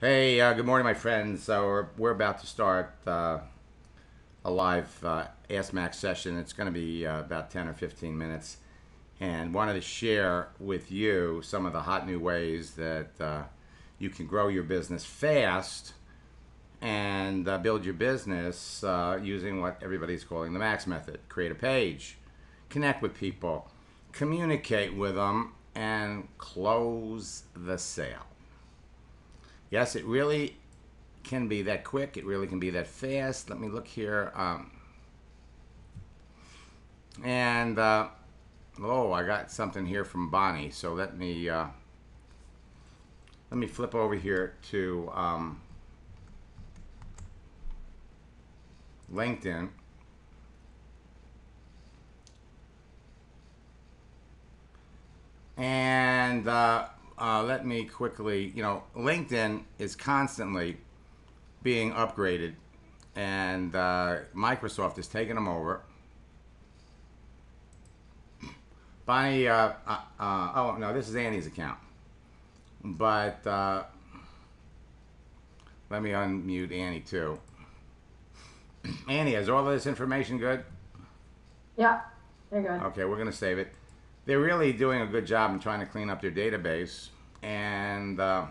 Hey, uh, good morning, my friends. So we're, we're about to start uh, a live uh, Ask Max session. It's going to be uh, about 10 or 15 minutes. And wanted to share with you some of the hot new ways that uh, you can grow your business fast and uh, build your business uh, using what everybody's calling the Max method. Create a page, connect with people, communicate with them, and close the sale. Yes, it really can be that quick. It really can be that fast. Let me look here. Um, and uh, oh, I got something here from Bonnie. So let me uh, let me flip over here to um, LinkedIn. And uh, uh, let me quickly, you know, LinkedIn is constantly being upgraded, and uh, Microsoft is taking them over. Bonnie, uh, uh, uh oh no, this is Annie's account, but uh, let me unmute Annie too. Annie, is all of this information good? Yeah, you're good. Okay, we're gonna save it they're really doing a good job in trying to clean up their database. And uh,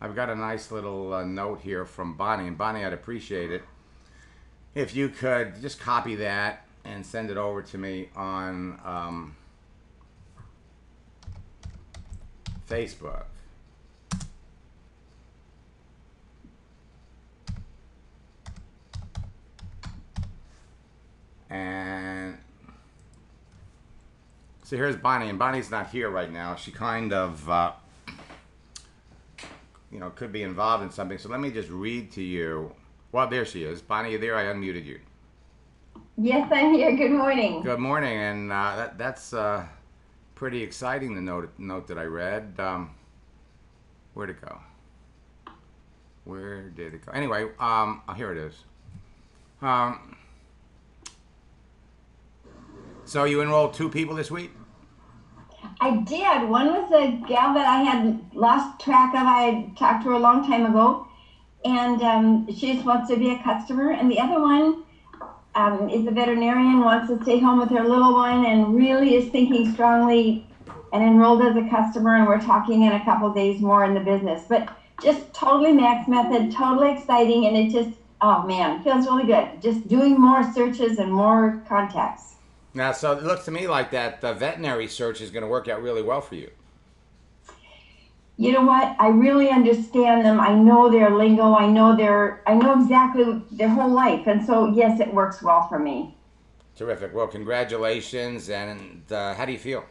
I've got a nice little uh, note here from Bonnie. And Bonnie, I'd appreciate it if you could just copy that and send it over to me on um, Facebook. And so here's Bonnie, and Bonnie's not here right now. She kind of, uh, you know, could be involved in something. So let me just read to you. Well, there she is. Bonnie, you there? I unmuted you. Yes, I'm here. Good morning. Good morning, and uh, that, that's uh, pretty exciting. The note note that I read. Um, where'd it go? Where did it go? Anyway, um, oh, here it is. Um, so you enrolled two people this week? I did. One was a gal that I had lost track of. I had talked to her a long time ago, and um, she just wants to be a customer. And the other one um, is a veterinarian, wants to stay home with her little one, and really is thinking strongly and enrolled as a customer. And we're talking in a couple days more in the business. But just totally max method, totally exciting, and it just oh man, feels really good. Just doing more searches and more contacts. Now, so it looks to me like that the veterinary search is going to work out really well for you. You know what? I really understand them. I know their lingo. I know their. I know exactly their whole life, and so yes, it works well for me. Terrific. Well, congratulations. And uh, how do you feel?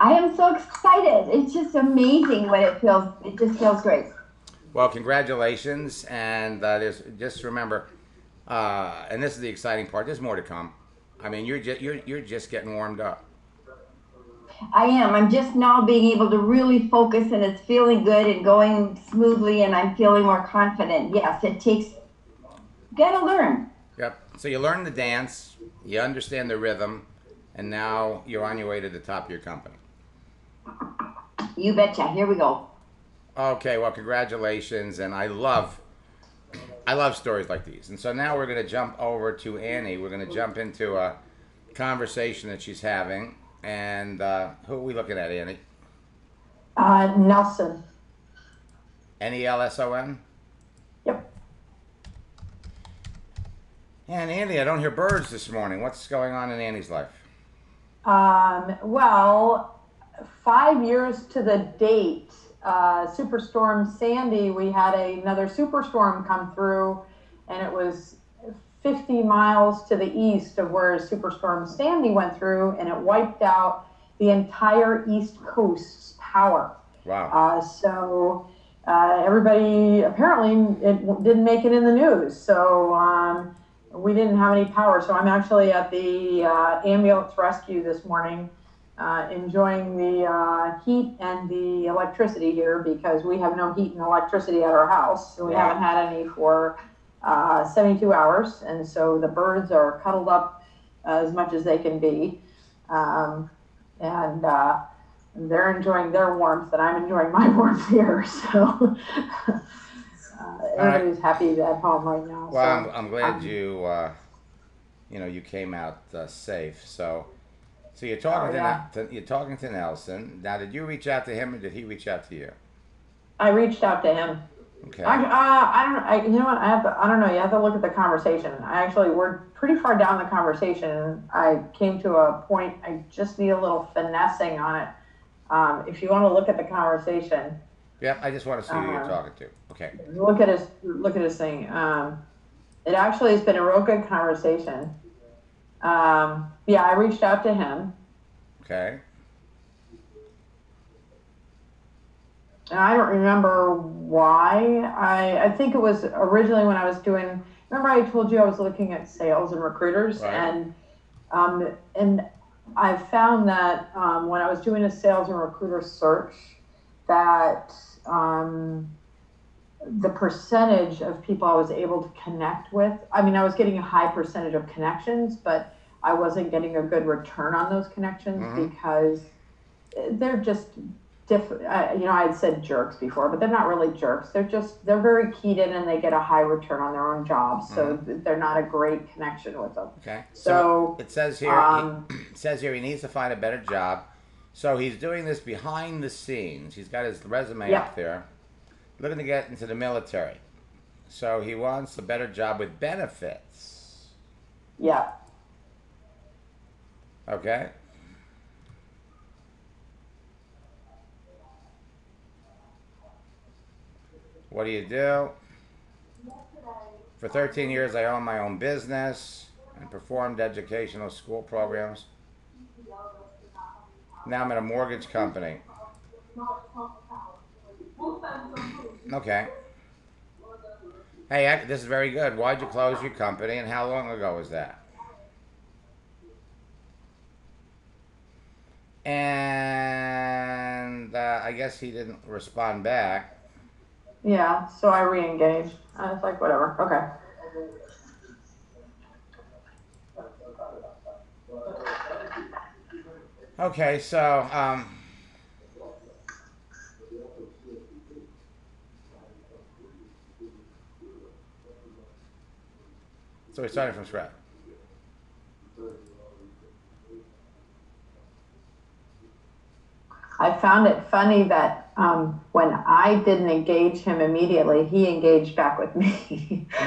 I am so excited. It's just amazing what it feels. It just feels great. Well, congratulations, and uh, just remember, uh, and this is the exciting part. There's more to come. I mean, you're just you're you're just getting warmed up. I am. I'm just now being able to really focus, and it's feeling good and going smoothly, and I'm feeling more confident. Yes, it takes. Gotta learn. Yep. So you learn the dance, you understand the rhythm, and now you're on your way to the top of your company. You betcha. Here we go. Okay. Well, congratulations, and I love I love stories like these. And so now we're going to jump over to Annie. We're going to jump into a conversation that she's having. And uh, who are we looking at, Annie? Uh, Nelson. N E L S O N? Yep. And Annie, I don't hear birds this morning. What's going on in Annie's life? Um, well, five years to the date uh, Superstorm Sandy, we had a, another superstorm come through, and it was 50 miles to the east of where Superstorm Sandy went through, and it wiped out the entire East Coast's power. Wow. Uh, so uh, everybody apparently it didn't make it in the news. So um, we didn't have any power. So I'm actually at the uh, ambulance rescue this morning uh, enjoying the uh, heat and the electricity here because we have no heat and electricity at our house. So we Wow. haven't had any for uh, 72 hours. And so the birds are cuddled up as much as they can be. Um, and uh, they're enjoying their warmth and I'm enjoying my warmth here. So uh, everybody's happy at home right now. Well, I'm, I'm glad um, you, uh, you know, you came out uh, safe. So, so you're talking Oh, to, yeah. to you're talking to Nelson. Now, did you reach out to him or did he reach out to you? I reached out to him. Okay. I, uh, I don't. I, you know what? I have to. I don't know. You have to look at the conversation. I actually we're pretty far down the conversation. I came to a point. I just need a little finessing on it. Um, if you want to look at the conversation, Yeah, I just want to see who you're Uh, talking to. Okay. look at his look at his thing. Um, it actually has been a real good conversation. Um, yeah, I reached out to him, Okay. and I don't remember why. I I think it was originally when I was doing. Remember, I told you I was looking at sales and recruiters, Right. and um, and I found that um, when I was doing a sales and recruiter search, that um, the percentage of people I was able to connect with, I mean, I was getting a high percentage of connections, but I wasn't getting a good return on those connections Mhm. because they're just different. Uh, you know, I had said jerks before, but they're not really jerks. They're just, they're very keyed in and they get a high return on their own jobs. So th- they're not a great connection with them. Okay. So, it says here. um, he, it says here he needs to find a better job. So he's doing this behind the scenes. He's got his resume Yeah. up there, looking to get into the military. So he wants a better job with benefits. yeah. Okay. What do you do? For 13 years, I owned my own business and performed educational school programs. Now I'm at a mortgage company. Okay. Hey, I, this is very good. Why'd you close your company and how long ago was that? And uh, I guess he didn't respond back. Yeah. So I re engaged. I was like, whatever. Okay. Okay, so um, so we started from scratch. I found it funny that um, when I didn't engage him immediately, he engaged back with me.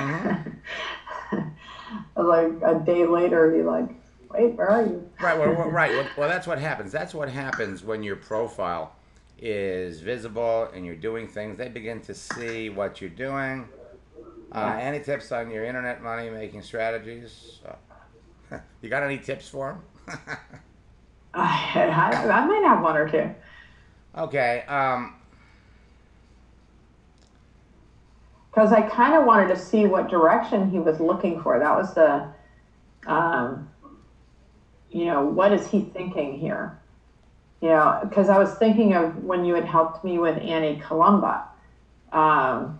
like a day later, he like, wait, where are you? Right, well, well, right. Well, well, that's what happens. That's what happens when your profile is visible and you're doing things. They begin to see what you're doing. Uh, any tips on your internet money making strategies? Uh, you got any tips for them? I, I, I might have one or two. okay. Um, because I kind of wanted to see what direction he was looking for. That was the, um, you know, what is he thinking here? You know, because I was thinking of when you had helped me with Annie Columba. Um,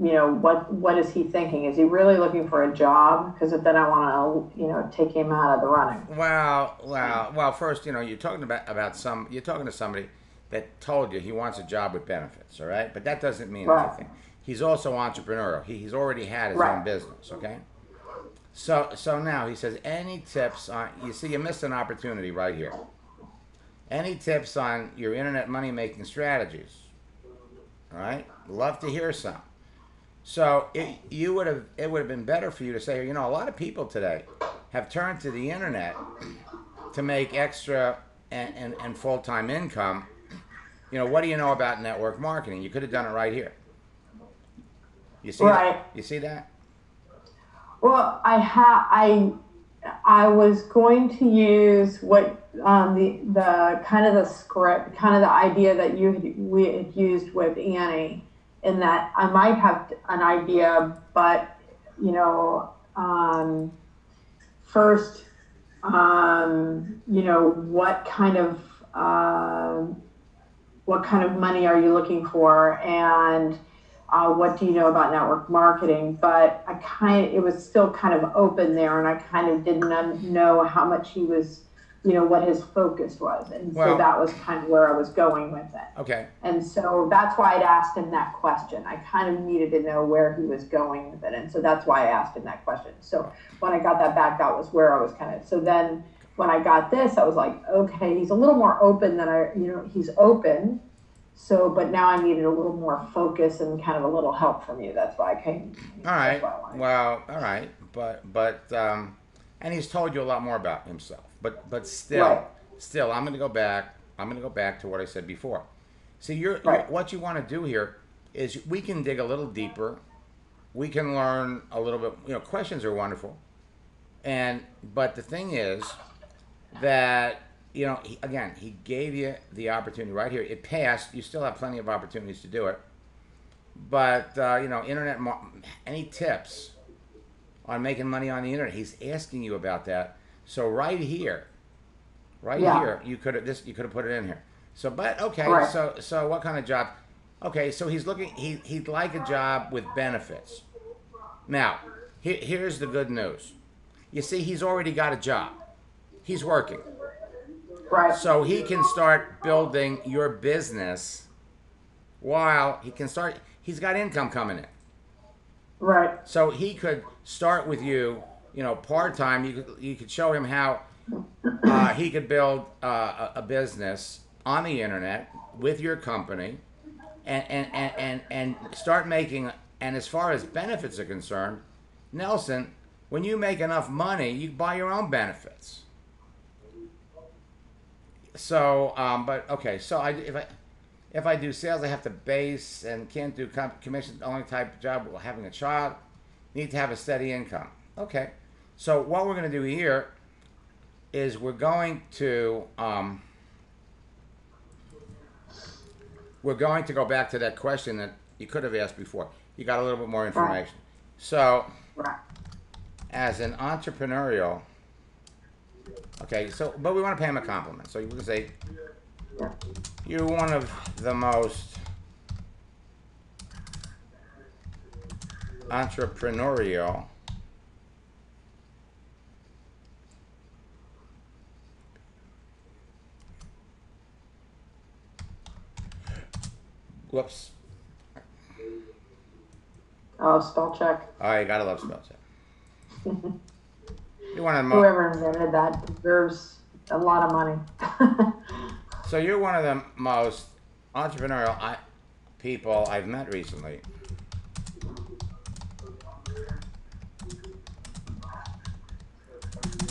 you know, what what is he thinking? Is he really looking for a job? Because then I want to, you know, take him out of the running. Well, well, well. First, you know, you're talking about about some. You're talking to somebody that told you he wants a job with benefits, all right? But that doesn't mean Right. anything. He's also entrepreneurial. He, he's already had his Right. own business, okay? So, so now he says, any tips on? You see, you missed an opportunity right here. Any tips on your internet money making strategies? All right, love to hear some. So it, you would have it would have been better for you to say, you know, a lot of people today have turned to the internet to make extra and, and, and full time income. You know, what do you know about network marketing? You could have done it right here. You see Right. that? You see that? Well, I ha I I was going to use what um, the the kind of the script, kind of the idea that you had, we had used with Annie, in that I might have an idea, but you know, um, first, um, you know, what kind of um what kind of money are you looking for, and uh, what do you know about network marketing? But I kind of, it was still kind of open there, and I kind of didn't know how much he was you know, what his focus was. And Well- so that was kind of where I was going with it. Okay. And so that's why I'd asked him that question. I kind of needed to know where he was going with it. And so that's why I asked him that question. So when I got that back, that was where I was kind of, so then when I got this, I was like, okay, he's a little more open than I, you know, he's open. So, but now I needed a little more focus and kind of a little help from you. That's why I came. All right. That's why I wanted. Well, all right. But but um, and he's told you a lot more about himself. But but still, Right. still, I'm going to go back. I'm going to go back to what I said before. See, you're, Right. you're what you want to do here is we can dig a little deeper. We can learn a little bit. You know, questions are wonderful. And but the thing is that you know he, again he gave you the opportunity right here. It passed. You still have plenty of opportunities to do it. But uh, you know, internet. Any tips on making money on the internet? He's asking you about that. So right here, right Yeah. here, you could have this. You could have put it in here. So, but okay. Right. So, so what kind of job? Okay, so he's looking. He he'd like a job with benefits. Now, here, here's the good news. You see, he's already got a job. He's working. Right. So he can start building your business while he can start he's got income coming in. Right. So he could start with you, you know, part time. You could you could show him how uh, he could build uh, a, business on the internet with your company, and and, and, and and start making. And as far as benefits are concerned, Nelson, when you make enough money, you buy your own benefits. So, um, but okay, so I if I if I do sales, I have to base and can't do com- commission only type of job having a child. Need to have a steady income. Okay. So what we're going to do here is we're going to um, we're going to go back to that question that you could have asked before. You got a little bit more information. So as an entrepreneurial, okay. So but we want to pay him a compliment. So you can say you're one of the most entrepreneurial whoops Oh, spell check. oh you gotta love spell check you're one of the most Whoever invented that deserves a lot of money. So you're one of the most entrepreneurial I, people I've met recently.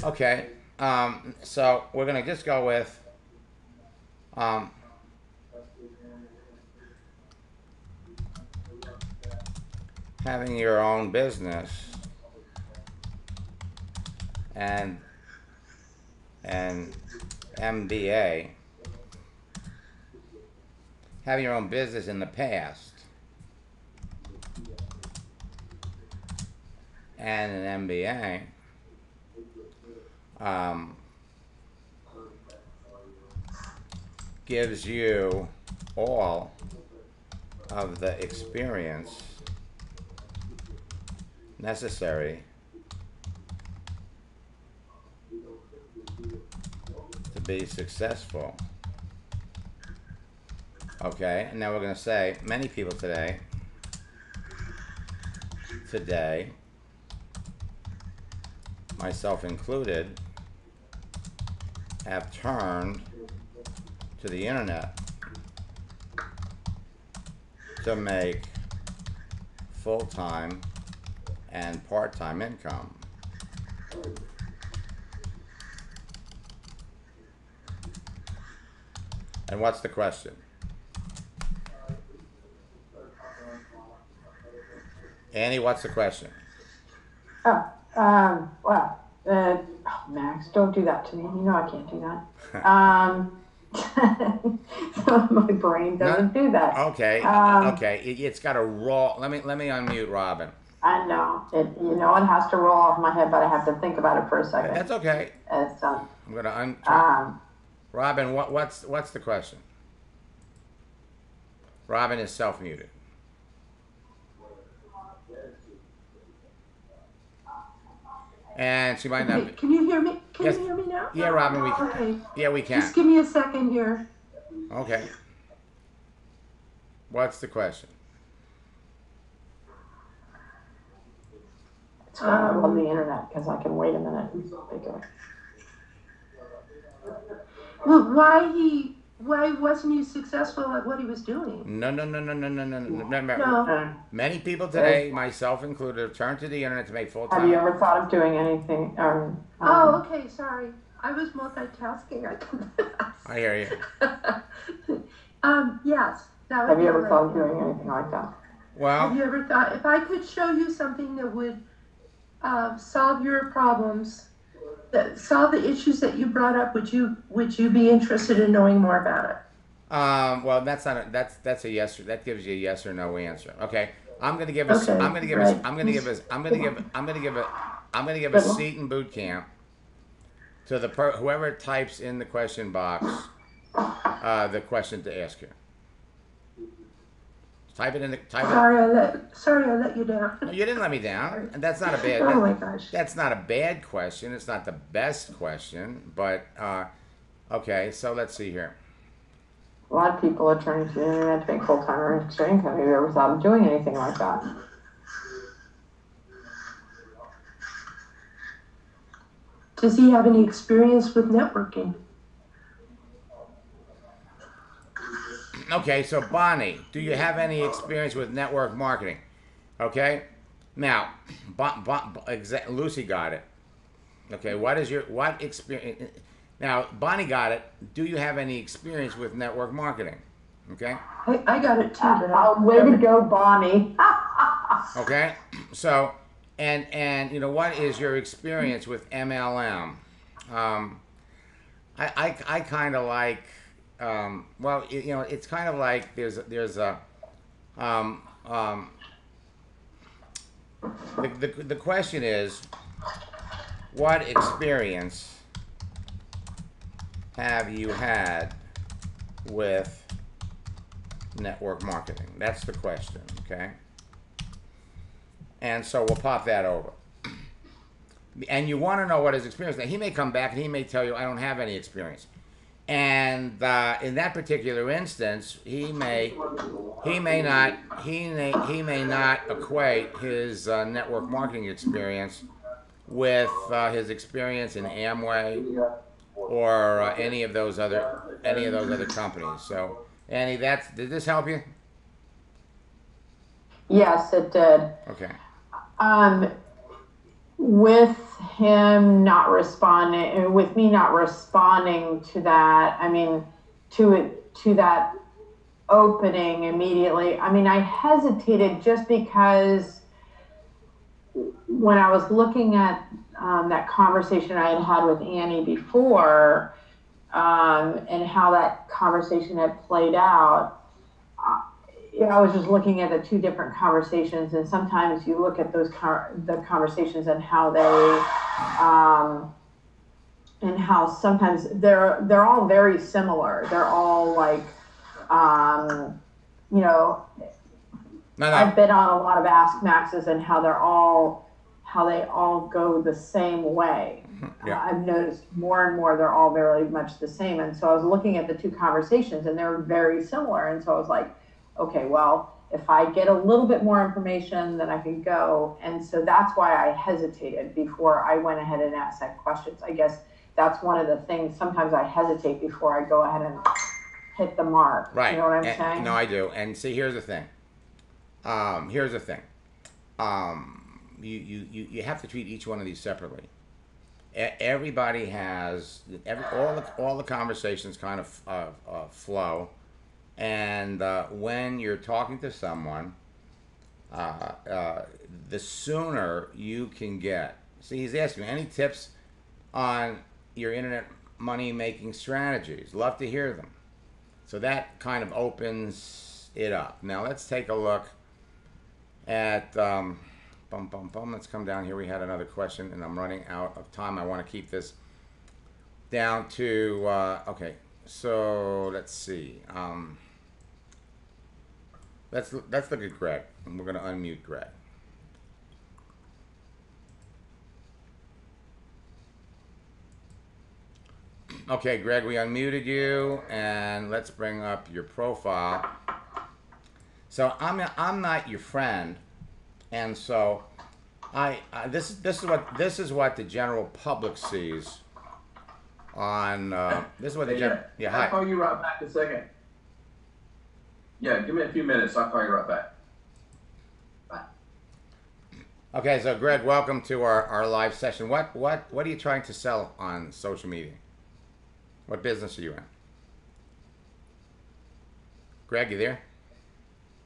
Okay, um, so we're gonna just go with um, having your own business. And and MBA having your own business in the past. And an MBA, um, gives you all of the experience necessary to be successful. Okay, and now we're going to say many people today, today, myself included, have turned to the internet to make full time and part time income. And what's the question? Annie, what's the question? Oh, um, well, uh, oh, Max, don't do that to me. You know I can't do that. um, my brain doesn't do that. Okay, Um, okay. It, it's got a raw. Let me let me unmute Robin. I know it. You know it has to roll off my head, but I have to think about it for a second. That's okay. It's um, I'm gonna un. um, Robin, what what's what's the question? Robin is self muted. and she might not. Be, can you hear me? Can Yes. you hear me now? yeah, Robin, we Okay, yeah we can. just give me a second here. Okay. What's the question? It's why I love the internet because I can wait a minute and pick it. Well, why he, why wasn't he successful at what he was doing? No, no, no, no, no, no, no, no. Remember, No. Many people today, myself included, have turned to the internet to make full time. have you ever thought of doing anything? Um, Oh, um, okay, sorry. I was multitasking. I I hear you. Um, yes, that would have you ever thought of doing anything like that? Wow. Have you ever thought, if I could show you something that would uh, solve your problems, that solve the issues that you brought up, would you would you be interested in knowing more about it? um, well, that's not a, that's that's a yes. Or, that gives you a yes or no answer. Okay, I'm gonna give us. Okay, I'm gonna give us. right. I'm gonna give us. I'm gonna give. I'm gonna give a. I'm gonna give a seat in boot camp to the per, whoever types in the question box uh, the question to ask you. Type it in the type it. Sorry, I let sorry I let you down. No, you didn't let me down, and that's not a bad. Oh my gosh. That's not a bad question. It's not the best question, but uh, okay. So let's see here. A lot of people are turning to the internet to make full time or extra income. Have you ever thought of doing anything like that? Does he have any experience with networking? Okay, so Bonnie, do you have any experience with network marketing? Okay, now, bon, bon, exa- Lucy got it. Okay, what is your what experience? Now, Bonnie got it. Do you have any experience with network marketing? Okay, I, I got it too, but I, Oh, way to go, Bonnie. okay. So, and and you know what is your experience with MLM? Um, I I, I kind of like. Um, well, it, you know, it's kind of like there's there's a um, um, the, the, the question is, what experience have you had with network marketing? That's the question, okay? And so we'll pop that over. And you want to know what his experience. Now he may come back and he may tell you, "I don't have any experience." And uh, in that particular instance, he may he may not he may he may not equate his uh, network marketing experience with uh, his experience in Amway or uh, any of those other any of those other companies. So, Annie, that's did this help you? Yes, it did. Okay. Um, with him not responding, with me not responding to that, I mean, to it, to that opening immediately. I mean, I hesitated just because when I was looking at um, that conversation I had had with Annie before, um, and how that conversation had played out, yeah, I was just looking at the two different conversations, and sometimes you look at those the conversations and how they, um, and how sometimes they're they're all very similar. They're all like, um, you know, No, I've been on a lot of Ask Maxes and how they're all how they all go the same way. Yeah. I've noticed more and more they're all very much the same. And so I was looking at the two conversations and they're very similar. And so I was like, okay, well, if I get a little bit more information, then I can go. And so that's why I hesitated before I went ahead and asked that questions. I guess that's one of the things. Sometimes I hesitate before I go ahead and hit the mark. Right. You know what I'm And- saying? No, I do. And see, here's the thing. Um, here's the thing. Um, you, you, you, you have to treat each one of these separately. E- Everybody has every all the all the conversations kind of uh, uh, flow, and uh, when you're talking to someone, uh, uh, the sooner you can get. See, he's asking any tips on your internet money making strategies. Love to hear them. So that kind of opens it up. Now let's take a look at um, bum bum bum. Let's come down here. We had another question, and I'm running out of time. I want to keep this down to uh, okay. So let's see. Um, Let's let's look at Greg, and we're gonna unmute Greg. Okay, Greg, we unmuted you, and let's bring up your profile. So I'm I'm not your friend, and so I, I this this is what this is what the general public sees on uh, this is what hey, the general yeah hi. I'll call you right back in a second. Yeah, give me a few minutes. I'll call you right back. Bye. okay so Greg welcome to our, our live session what what what are you trying to sell on social media what business are you in Greg you there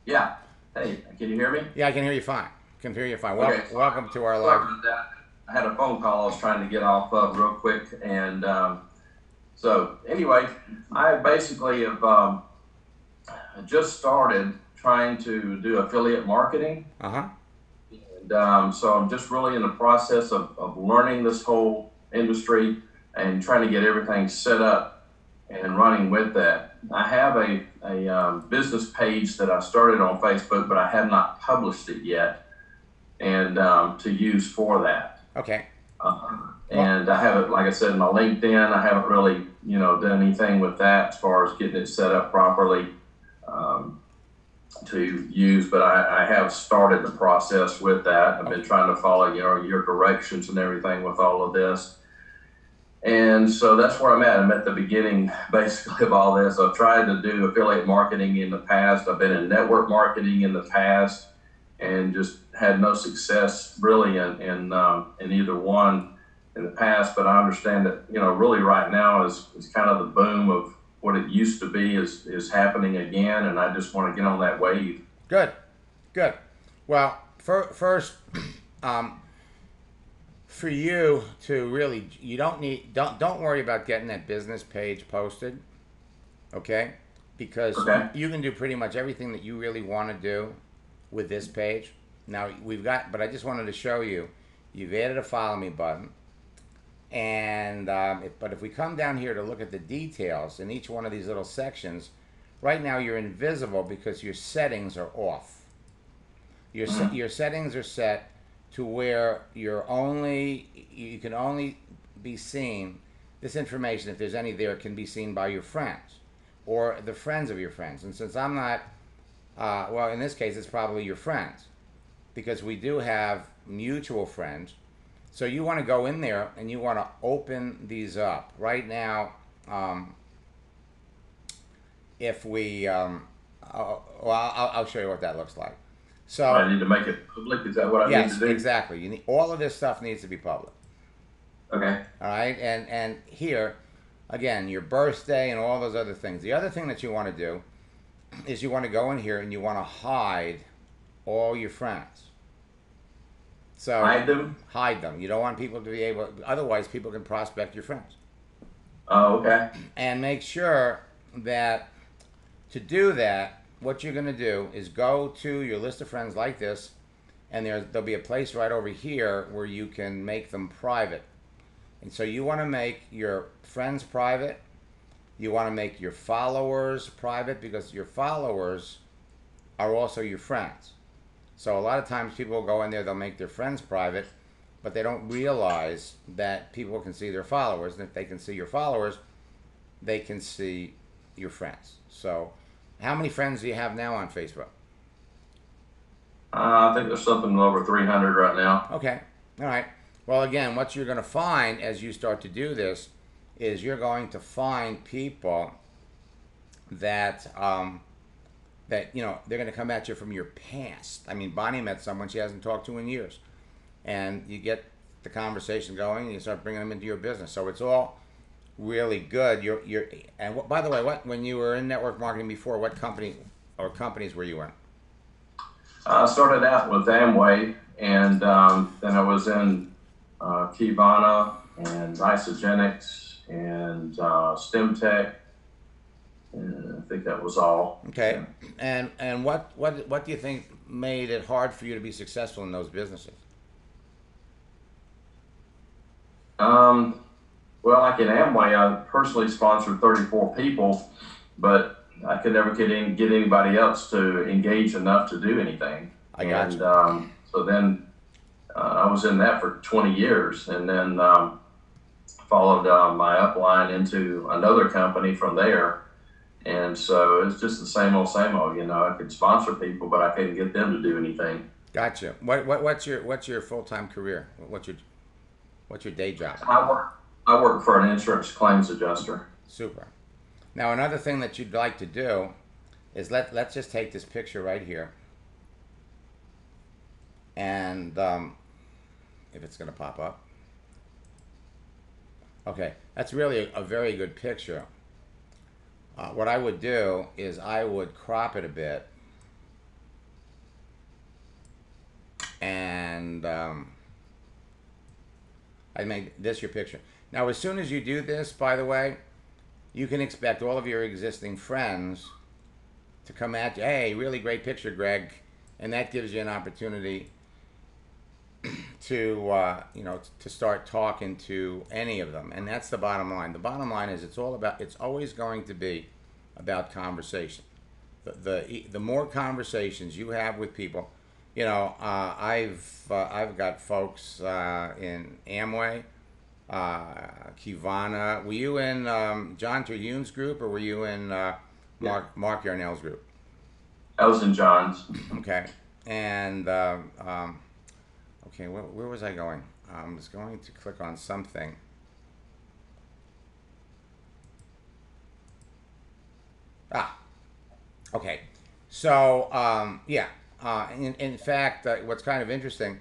Yeah. Hey, can you hear me? yeah I can hear you fine can hear you fine welcome Okay. welcome to our live. I had a phone call I was trying to get off of real quick, and um, so anyway, I basically have um, just started trying to do affiliate marketing. uh huh And um, so I'm just really in the process of, of learning this whole industry and trying to get everything set up and running with that. I have a, a um, business page that I started on Facebook, but I have not published it yet and um, to use for that. okay Um, and I haven't, like I said, my LinkedIn, I haven't really, you know, done anything with that as far as getting it set up properly um, to use. But I, I have started the process with that. I've been trying to follow, you know, your directions and everything with all of this. And so that's where I'm at. I'm at the beginning, basically, of all this. I've tried to do affiliate marketing in the past. I've been in network marketing in the past, and just had no success really in in, um, in either one in the past. But I understand that you know, really, right now is is kind of the boom of what it used to be is is happening again, and I just want to get on that wave. Good, good. Well, fir- first, um, for you to really, you don't need, don't don't worry about getting that business page posted, okay? Because Okay. you can do pretty much everything that you really want to do with this page. Now we've got, but I just wanted to show you, you've added a follow me button, and um, if, but if we come down here to look at the details in each one of these little sections, right now you're invisible because your settings are off. Your se- your settings are set to where you're only you can only be seen. This information, if there's any there, can be seen by your friends or the friends of your friends. And since I'm not, uh, well, in this case, it's probably your friends because we do have mutual friends. So you want to go in there and you want to open these up right now. Um, if we, um, uh, well, I'll, I'll show you what that looks like. So I need to make it public. Is that what I yes, need to do? exactly. You need all of this stuff needs to be public. Okay. All right, and and here, again, your birthday and all those other things. The other thing that you want to do is you want to go in here and you want to hide all your friends. So Hide them. hide them. You don't want people to be able. Otherwise, people can prospect your friends. Oh, okay. And make sure that to do that, what you're going to do is go to your list of friends like this, and there there'll be a place right over here where you can make them private. And so you want to make your friends private. You want to make your followers private because your followers are also your friends. So a lot of times people go in there, they'll make their friends private, but they don't realize that people can see their followers. And if they can see your followers, they can see your friends. So, how many friends do you have now on Facebook? Uh, I think there's something over 300 right now. Okay. All right. Well, again, what you're going to find as you start to do this is you're going to find people that um, that you know they're going to come at you from your past. I mean, Bonnie met someone she hasn't talked to in years, and you get the conversation going, and you start bringing them into your business. So it's all really good. You're you're and what, by the way, what when you were in network marketing before, what company or companies were you in? I started out with Amway, and um, then I was in uh, Kivana and Isagenix and uh, StemTech. And I think that was all. Okay. And and what what what do you think made it hard for you to be successful in those businesses? Um, well, like in Amway, I personally sponsored 34 people, but I could never get in, get anybody else to engage enough to do anything. I got and you. um, so then uh, I was in that for 20 years, and then um, followed uh, my upline into another company from there. And so it's just the same old, same old. You know, I could sponsor people, but I couldn't get them to do anything. Gotcha. What, what what's your what's your full time career? What's your what's your day job? I work. I work for an insurance claims adjuster. Super. Now another thing that you'd like to do is let let's just take this picture right here, and um, if it's gonna pop up. Okay, that's really a, a very good picture. Uh, what I would do is I would crop it a bit, and um, I make this your picture. Now, as soon as you do this, by the way, you can expect all of your existing friends to come at you. Hey, really great picture, Greg, and that gives you an opportunity to uh, you know to start talking to any of them, and that's the bottom line. The bottom line is it's all about. It's always going to be about conversation. The the, the more conversations you have with people, you know, uh, I've uh, I've got folks uh, in Amway, uh, Kivana. Were you in um, John Terhune's group, or were you in uh, Mark Mark Yarnell's group? I was in John's. Okay, and um, um, okay, where, where was I going? I was going to click on something. Ah, okay. So um, yeah, uh, in, in fact, uh, what's kind of interesting,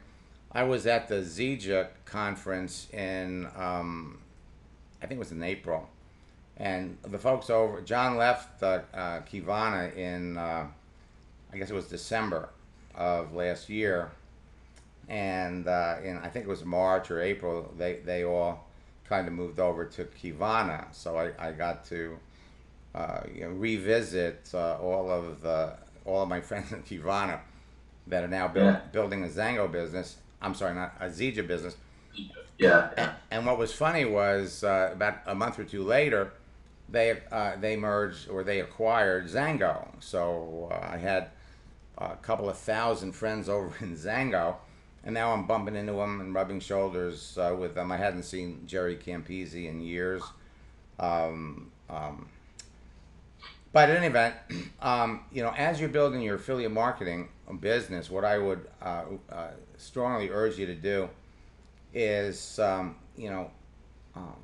I was at the Zija conference in, um, I think it was in April, and the folks over, John left uh, Kivana in, uh, I guess it was December of last year, and uh, in I think it was March or April, they they all kind of moved over to Kivana, so I, I got to uh, you know, revisit uh, all of the all of my friends in Kivana that are now build, Yeah. building a XanGo business. I'm sorry, not a Zija business. Yeah. And, and what was funny was uh, about a month or two later, they uh, they merged or they acquired XanGo. So uh, I had a couple of thousand friends over in XanGo, and now I'm bumping into them and rubbing shoulders uh, with them. I hadn't seen Jerry Campese in years. Um, um, but in any event, um, you know, as you're building your affiliate marketing business, what I would uh, uh, strongly urge you to do is, um, you know, um,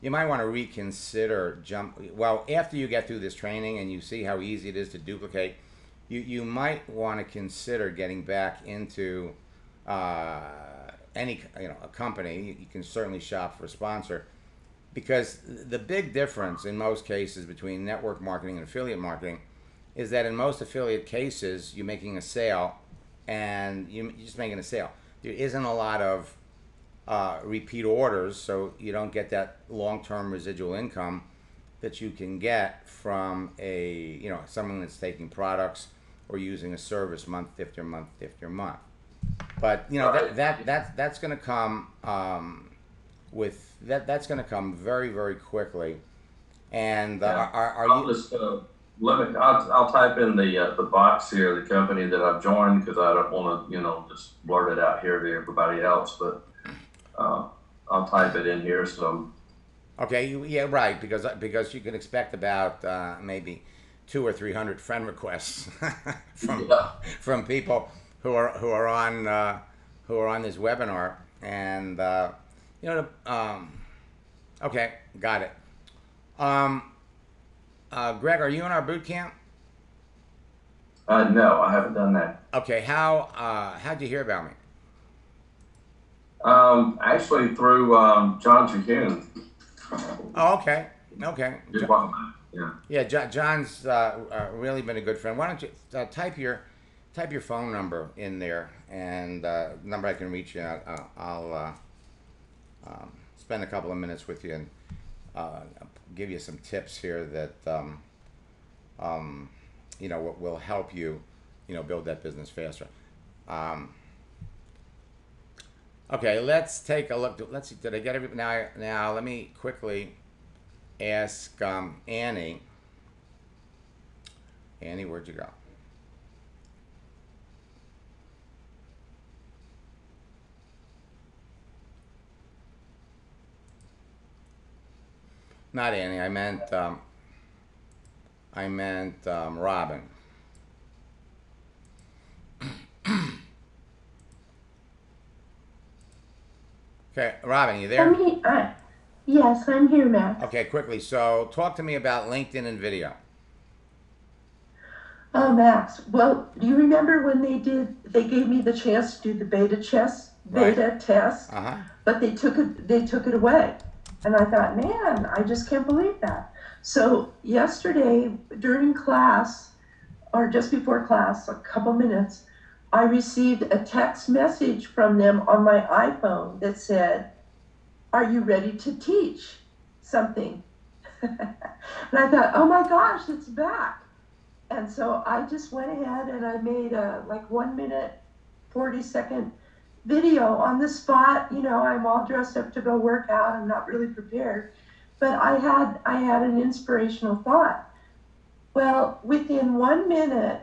you might want to reconsider jump. Well, after you get through this training and you see how easy it is to duplicate, you you might want to consider getting back into uh, any you know a company. You, can certainly shop for a sponsor because the big difference in most cases between network marketing and affiliate marketing is that in most affiliate cases you're making a sale and you- you're just making a sale there isn't a lot of uh, repeat orders so you don't get that long-term residual income that you can get from a you know someone that's taking products or using a service month after month after month but you know that, that, that that's going to come um, with that that's going to come very very quickly and uh, Yeah. are, are I'll you just uh, let me. I'll, I'll type in the uh, the box here, the company that I've joined, because I don't want to, you know, just blurt it out here to everybody else. But uh, I'll type it in here. So okay you, yeah right because because you can expect about uh, maybe two or three hundred friend requests from Yeah. from people who are who are on uh, who are on this webinar and uh, you know um, okay got it um, uh, Greg are you in our boot camp uh, no, I haven't done that. okay how uh, how'd you hear about me Um, actually, through um, John Terhune. oh okay okay Just Jo- one- Yeah. Yeah, John's uh, uh, really been a good friend. Why don't you uh, type your type your phone number in there and uh, number I can reach you at. Uh, I'll uh, um, spend a couple of minutes with you and uh, give you some tips here that um, um, you know will, will help you, you know, build that business faster. Um, okay, let's take a look. Let's see. Did I get every now? Now let me quickly ask um, Annie. Annie, where'd you go? Not Annie. I meant. Um, I meant um, Robin. okay, Robin, you there? I'm he- I, yes, I'm here, Max. Okay, quickly. So, talk to me about LinkedIn and video. Oh, Max. Well, do you remember when they did? They gave me the chance to do the beta chess, Right. beta test, Uh huh. but they took it. They took it away, and I thought, man, I just can't believe that. So yesterday during class, or just before class, a couple minutes, I received a text message from them on my iPhone that said, "Are you ready to teach something?" and I thought, oh my gosh, it's back. And so I just went ahead and I made a like one minute, 40 second video on the spot. You know, I'm all dressed up to go work out. I'm not really prepared. But I had I had an inspirational thought. Well, within one minute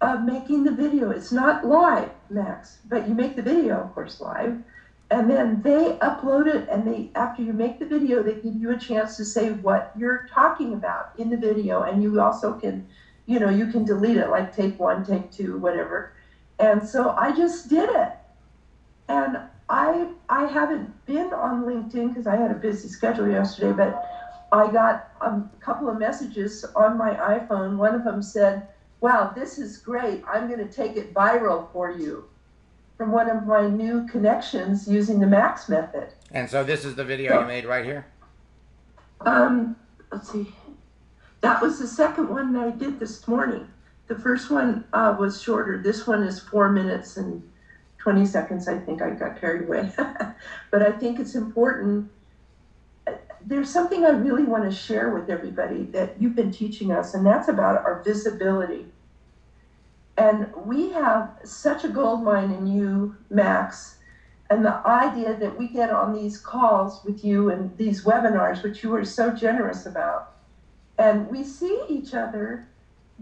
of making the video, it's not live, Max, but you make the video, of course, live. And then they upload it and they after you make the video, they give you a chance to say what you're talking about in the video. And you also can you know, you can delete it like take one, take two, whatever. And so I just did it. And I I haven't been on LinkedIn because I had a busy schedule yesterday, but I got a couple of messages on my iPhone. One of them said, "Wow, this is great. I'm going to take it viral for you." From one of my new connections using the Max method. And so, this is the video you made right here. Um, let's see. That was the second one that I did this morning. The first one uh, was shorter. This one is four minutes and 20 seconds. I think I got carried away. but I think it's important. There's something I really want to share with everybody that you've been teaching us, and that's about our visibility. And we have such a gold mine in you, Max, and the idea that we get on these calls with you and these webinars, which you were so generous about, and we see each other,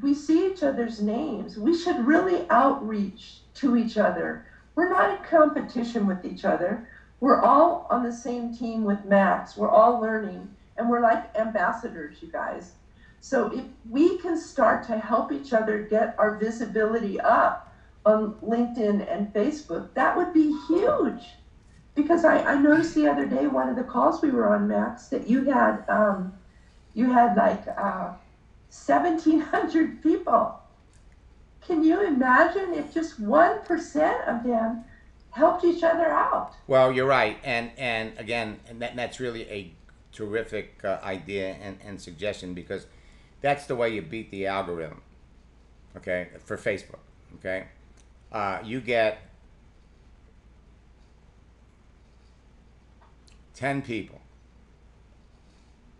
we see each other's names. We should really outreach to each other. We're not in competition with each other. We're all on the same team with Max. We're all learning, and we're like ambassadors, you guys. So if we can start to help each other get our visibility up on LinkedIn and Facebook, that would be huge. Because I, I noticed the other day, one of the calls we were on, Max, that you had um, you had like uh, 1,700 people. Can you imagine if just 1% of them helped each other out? Well, you're right, and and again, and that, that's really a terrific uh, idea and, and suggestion because that's the way you beat the algorithm. Okay, for Facebook. Okay, uh, you get ten people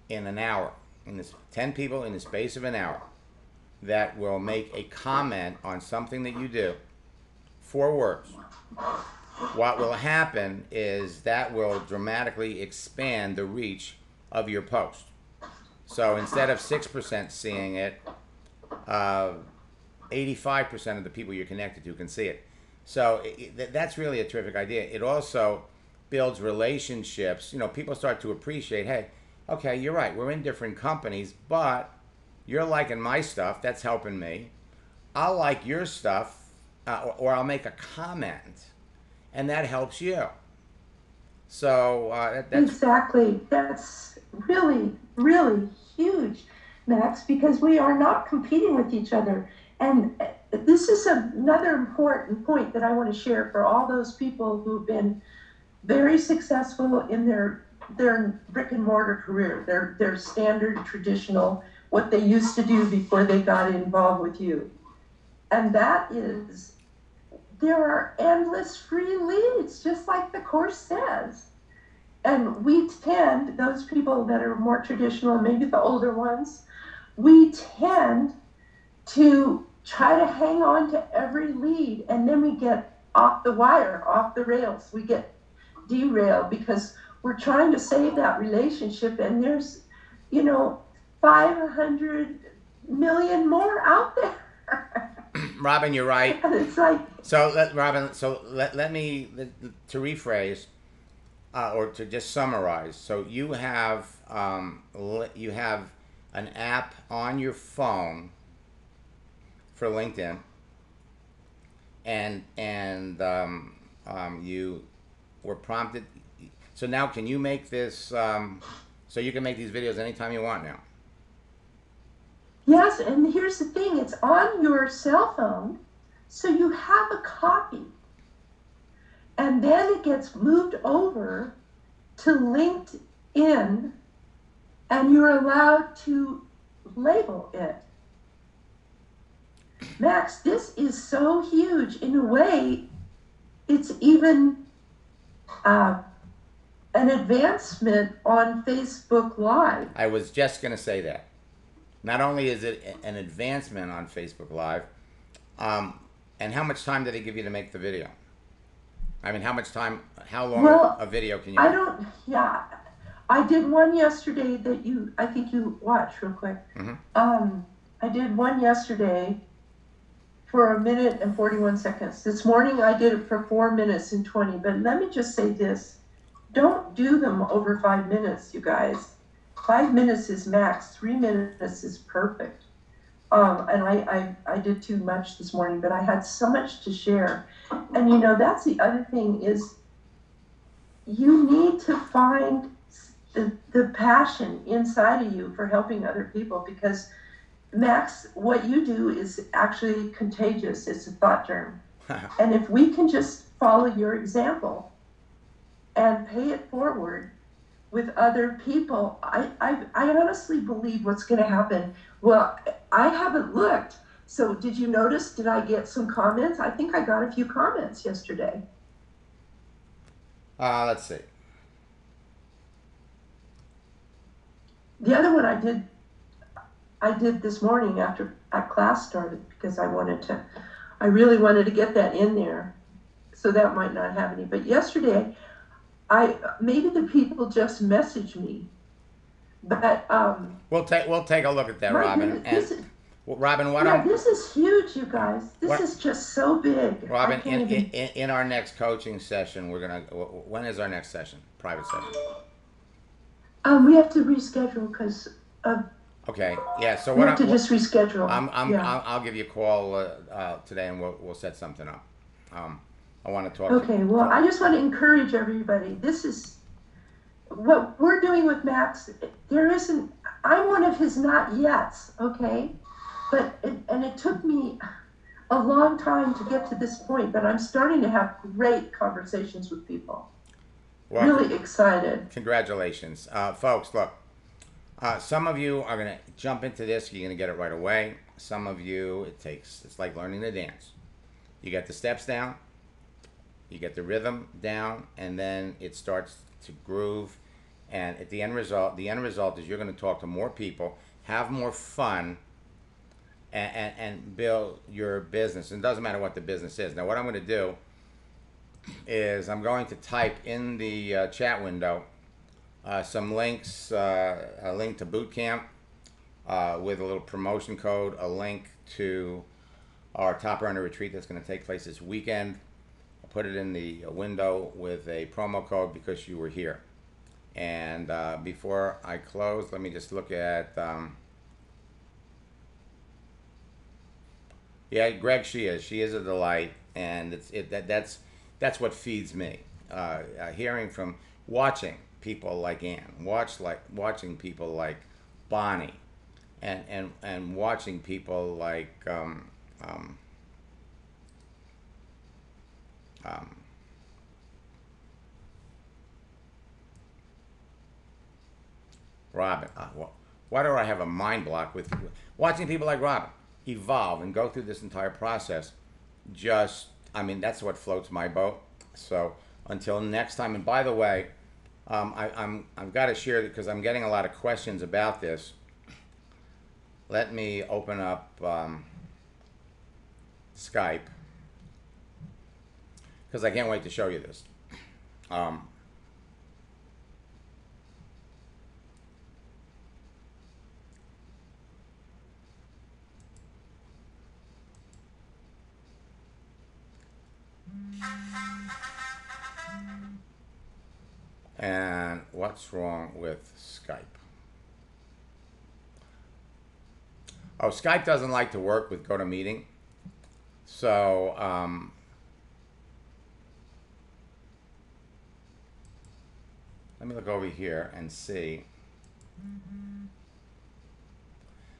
in an hour. In this, ten people in the space of an hour that will make a comment on something that you do. Four words what will happen is that will dramatically expand the reach of your post. So instead of 6% seeing it, uh, 85% of the people you're connected to can see it. So it, it, that's really a terrific idea. It also builds relationships. You know, people start to appreciate, hey, okay, you're right, we're in different companies, but you're liking my stuff, that's helping me. I'll like your stuff, uh, or, or I'll make a comment and that helps you. So uh, that, that's Exactly. That's really, really huge, Max, because we are not competing with each other. And uh, this is another important point that I want to share for all those people who've been very successful in their their brick and mortar career, their their standard traditional what they used to do before they got involved with you. And that is there are endless free leads, just like the course says. And we tend, those people that are more traditional, maybe the older ones, we tend to try to hang on to every lead and then we get off the wire, off the rails. We get derailed because we're trying to save that relationship and there's, you know, 500 million more out there. Robin, you're right. and it's like, So let Robin. So let, let me to rephrase. uh, or to just summarize. So you have um, you have an app on your phone for LinkedIn, and and um, um, you were prompted. So now, can you make this? Um, so you can make these videos anytime you want now. Yes, and here's the thing it's on your cell phone, so you have a copy. And then it gets moved over to LinkedIn, and you're allowed to label it. Max, this is so huge. In a way, it's even uh, an advancement on Facebook Live. I was just going to say that. Not only is it an advancement on Facebook Live, um, and how much time did they give you to make the video? I mean, how much time? How long Well, a video can you? I make? don't, yeah. I did one yesterday that you, I think you watched real quick. Mm-hmm. Um, I did one yesterday for a minute and 41 seconds. This morning I did it for four minutes and 20. But let me just say this don't do them over five minutes, you guys. Five minutes is max, three minutes is perfect. Um, and I, I, I did too much this morning, but I had so much to share. And you know, that's the other thing is you need to find the, the passion inside of you for helping other people because Max, what you do is actually contagious. It's a thought germ. and if we can just follow your example and pay it forward with other people, I, I, I honestly believe what's going to happen. Well, I haven't looked. So, did you notice? Did I get some comments? I think I got a few comments yesterday. Uh, let's see. The other one I did, I did this morning after at class started because I wanted to, I really wanted to get that in there, so that might not have any. But yesterday, I maybe the people just messaged me, but um, We'll take we'll take a look at that, my Robin. goodness, And this is, well, Robin, why yeah, don't this is huge, you guys. This What- is just so big. Robin in, even- in, in our next coaching session, we're gonna. wh- wh- When is our next session? Private session. um, we have to reschedule because uh, Okay. Yeah. So we what? have to I'm, just reschedule. I'm, I'm, yeah. I'll, I'll give you a call uh, uh, today, and we'll we'll set something up. Um, I want to talk. Okay, well, I just want to encourage everybody. This is what we're doing with Max. There isn't, I'm one of his not yets, okay? But, it, and it took me a long time to get to this point, but I'm starting to have great conversations with people. Well, Really excited. Congratulations, uh, folks. Look, uh, some of you are gonna jump into this. You're gonna get it right away. Some of you, it takes. It's like learning to dance. You get the steps down, you get the rhythm down, and then it starts to groove. And at the end result, the end result is you're gonna talk to more people, have more fun, and, and, and build your business. And it doesn't matter what the business is. Now, what I'm gonna do is I'm going to type in the uh, chat window uh, some links, uh, a link to boot camp uh, with a little promotion code, a link to our top earner retreat that's going to take place this weekend. Put it in the window with a promo code because you were here. And uh, before I close, let me just look at. Um, yeah, Greg, she is. She is a delight, and it's it that that's that's what feeds me. Uh, uh, hearing from, watching people like Ann, watch like watching people like Bonnie, and and and watching people like um, um, um, Robin. Uh, wh- why do I have a mind block with watching people like Robin evolve and go through this entire process? Just, I mean, that's what floats my boat. So until next time. And by the way, um, I, I'm I've got to share because I'm getting a lot of questions about this. Let me open up um, Skype because I can't wait to show you this. Um, And what's wrong with Skype? Oh, Skype doesn't like to work with GoToMeeting. So, um, let me look over here and see.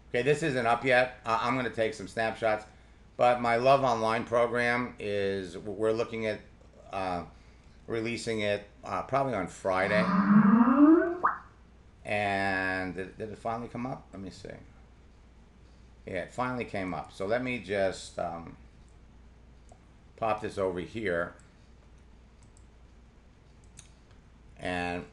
Okay, this isn't up yet. I'm going to take some snapshots. But my Love Online program is, we're looking at uh, releasing it uh, probably on Friday. And did, did it finally come up? Let me see. Yeah, it finally came up. So let me just um, pop this over here. And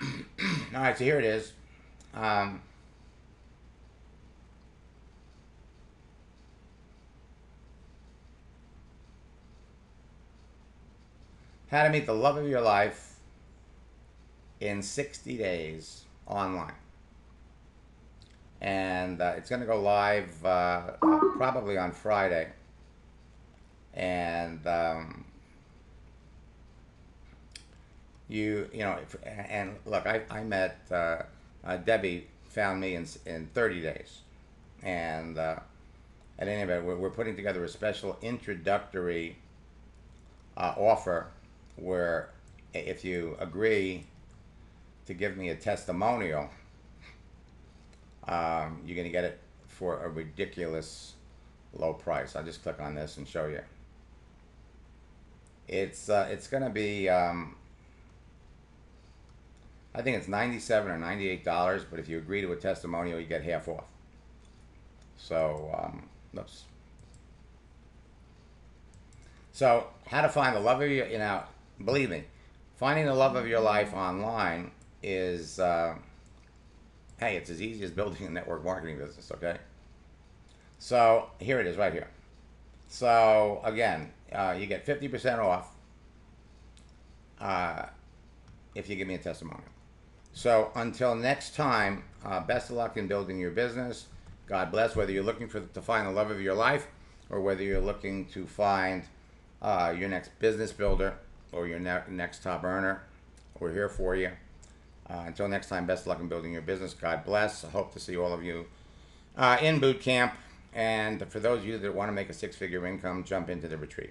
all right, so here it is. Um, how to meet the love of your life in 60 days online. And uh, it's going to go live uh, probably on Friday. And um, you you know and look i, I met uh, uh, debbie found me in, in 30 days and uh, at any rate we're, we're putting together a special introductory uh, offer where if you agree to give me a testimonial um, you're going to get it for a ridiculous low price i'll just click on this and show you it's uh, it's going to be um, I think it's ninety-seven or ninety-eight dollars, but if you agree to a testimonial, you get half off. So, um, oops. So, how to find the love of your, you know, believe me, finding the love of your life online is, uh, hey, it's as easy as building a network marketing business, okay? So, here it is right here. So, again, uh, you get 50% off uh, if you give me a testimonial. So until next time, uh, best of luck in building your business. God bless. Whether you're looking for to find the love of your life, or whether you're looking to find uh, your next business builder or your ne- next top earner, we're here for you. Uh, until next time, best luck in building your business. God bless. I hope to see all of you uh, in boot camp. And for those of you that want to make a six-figure income, jump into the retreat.